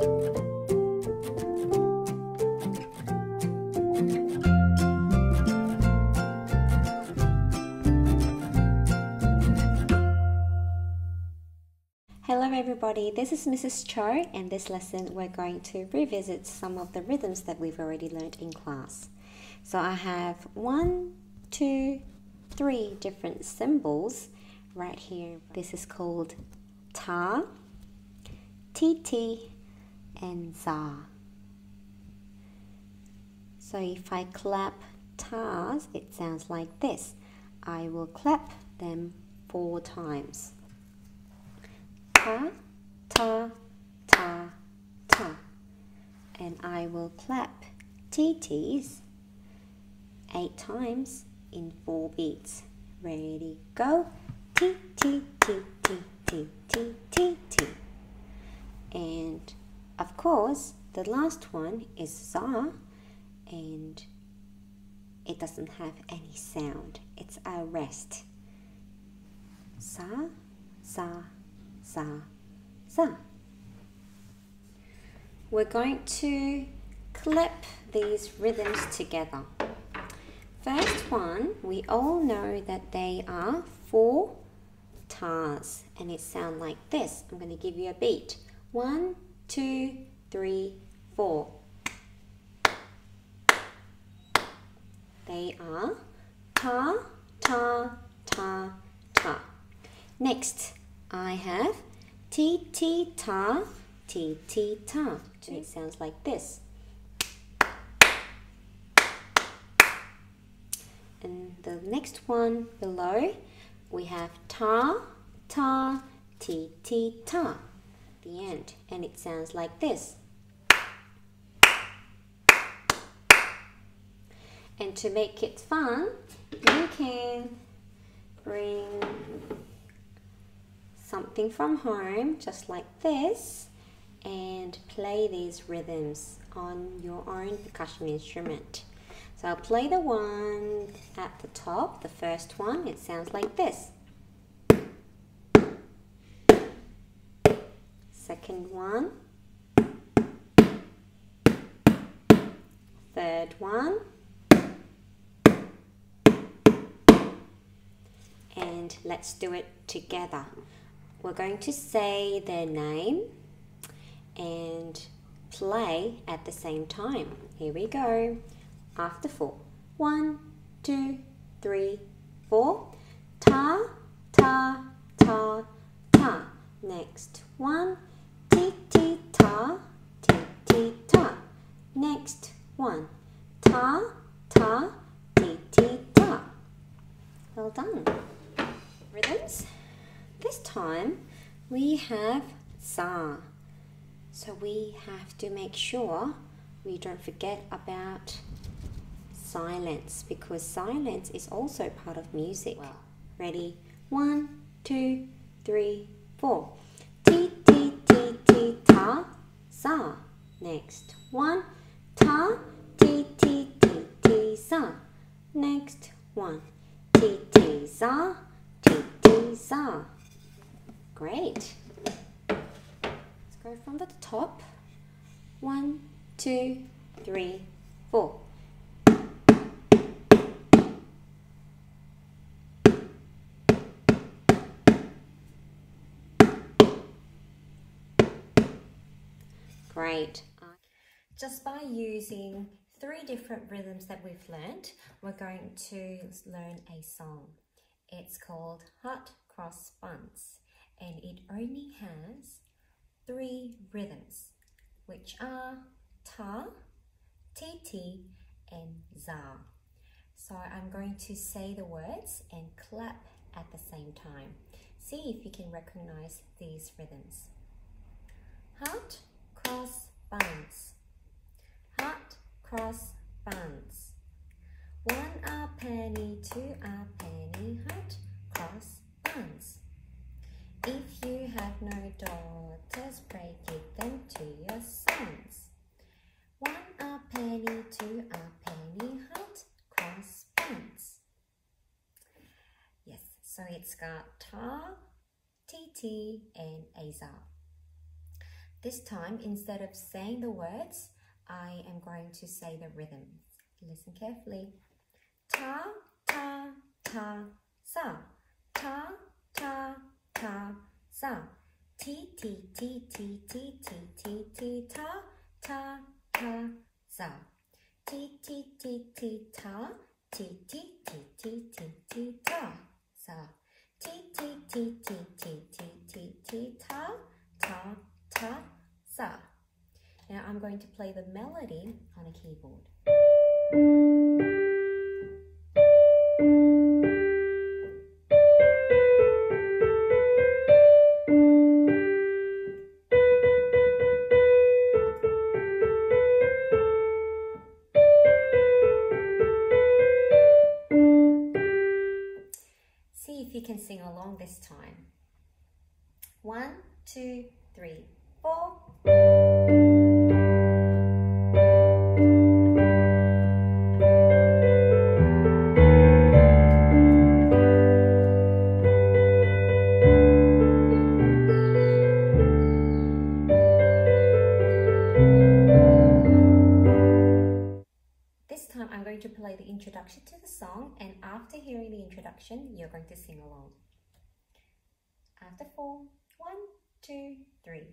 Hello everybody, this is Mrs. Cho and this lesson we're going to revisit some of the rhythms that we've already learned in class. So I have one, two, three different symbols right here. This is called ta, titi, and za. So if I clap tas, it sounds like this. I will clap them four times ta, ta, ta, ta. And I will clap titis eight times in four beats. Ready, go. T, T, T, T, T, T, T. And of course, the last one is za, and it doesn't have any sound. It's a rest. Za, za, za, za. We're going to clip these rhythms together. First one, we all know that they are four tas and it sounds like this. I'm going to give you a beat. One, two, three, four. They are ta, ta, ta, ta. Next, I have titi ta, titi ta. And it sounds like this. And the next one below, we have ta, ta, T T ta. The end. And it sounds like this. And to make it fun, you can bring something from home, just like this, and play these rhythms on your own percussion instrument. So I'll play the one at the top, the first one. It sounds like this. Second one. Third one. And let's do it together we're going to say their name and play at the same time. Here we go. After four. One, two, three, four. Ta, ta, ta, ta. Next one. One. Ta, ta, ti, ti, ta. Well done. Rhythms? This time we have za. So we have to make sure we don't forget about silence because silence is also part of music. Ready? One, two, three, four. Ti, ti, ti, ti, ta, za. Next one. Next one. Ti, ti, za. Great. Let's go from the top. One, two, three, four. Great. Uh, just by using three different rhythms that we've learned, we're going to learn a song. It's called Hot Cross Buns and it only has three rhythms, which are ta, titi, and za. So I'm going to say the words and clap at the same time. See if you can recognize these rhythms. Hot, cross, buns. Cross, buns. One a penny, two a penny, hot, cross, buns. If you have no daughters, pray give them to your sons. One a penny, two a penny, hot cross buns. Yes, so it's got ta, titi, and azar. This time, instead of saying the words, I am going to say the rhythms. Listen carefully. Ta, ta, ta, za. Ta, ta, ta, za. Ti, ti, ti, ti, ti, ti, ti, ti, ta, ta, ta, za. Ti, ti, ti, ti, ta. Ti, ti, melody on a keyboard. See if you can sing along this time. One, two, three, four. To play the introduction to the song and after hearing the introduction, you're going to sing along. After four, one, two, three.